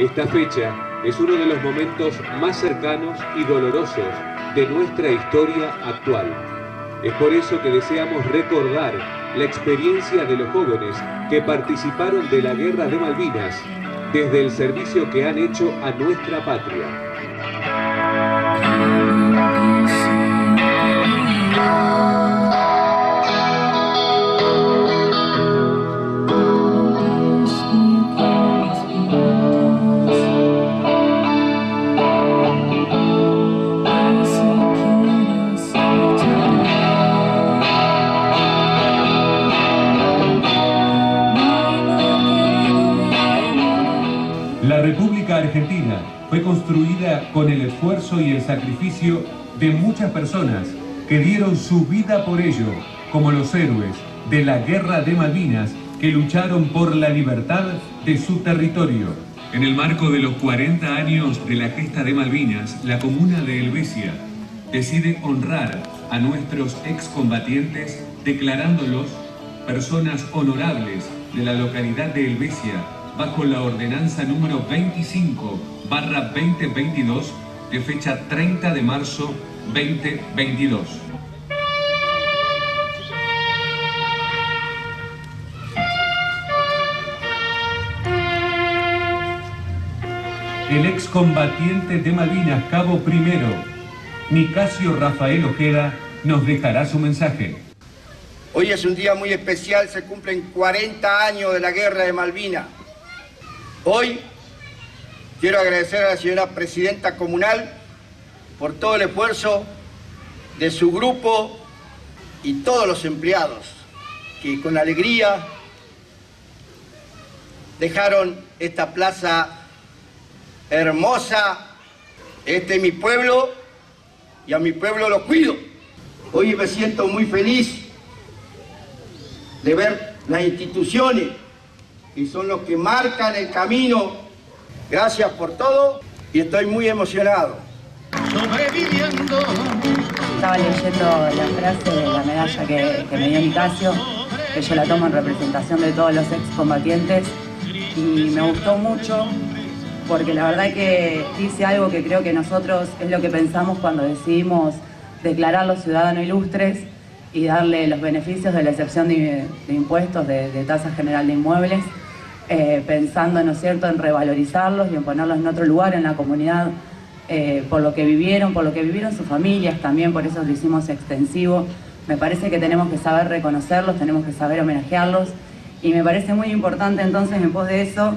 Esta fecha es uno de los momentos más cercanos y dolorosos de nuestra historia actual. Es por eso que deseamos recordar la experiencia de los jóvenes que participaron de la Guerra de Malvinas desde el servicio que han hecho a nuestra patria. La República Argentina fue construida con el esfuerzo y el sacrificio de muchas personas que dieron su vida por ello, como los héroes de la Guerra de Malvinas que lucharon por la libertad de su territorio. En el marco de los 40 años de la gesta de Malvinas, la comuna de Helvecia decide honrar a nuestros excombatientes declarándolos personas honorables de la localidad de Helvecia bajo la ordenanza número 25 barra 2022 de fecha 30 de marzo 2022. El excombatiente de Malvinas, cabo primero, Nicasio Rafael Ojeda, nos dejará su mensaje. Hoy es un día muy especial, se cumplen 40 años de la guerra de Malvinas. Hoy quiero agradecer a la señora presidenta comunal por todo el esfuerzo de su grupo y todos los empleados que con alegría dejaron esta plaza hermosa. Este es mi pueblo y a mi pueblo lo cuido. Hoy me siento muy feliz de ver las instituciones y son los que marcan el camino. Gracias por todo y estoy muy emocionado. Sobreviviendo. Estaba leyendo la frase de la medalla que, que me dio Nicasio, que yo la tomo en representación de todos los excombatientes y me gustó mucho porque la verdad que dice algo que creo que nosotros es lo que pensamos cuando decidimos declararlos ciudadanos ilustres y darle los beneficios de la excepción de, impuestos de, de tasa general de inmuebles eh, pensando, ¿no es cierto?, en revalorizarlos y en ponerlos en otro lugar en la comunidad eh, por lo que vivieron, por lo que vivieron sus familias también, por eso lo hicimos extensivo. Me parece que tenemos que saber reconocerlos, tenemos que saber homenajearlos y me parece muy importante entonces en pos de eso,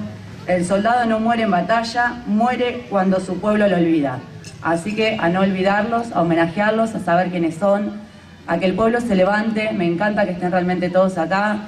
el soldado no muere en batalla, muere cuando su pueblo lo olvida. Así que a no olvidarlos, a homenajearlos, a saber quiénes son, a que el pueblo se levante, me encanta que estén realmente todos acá.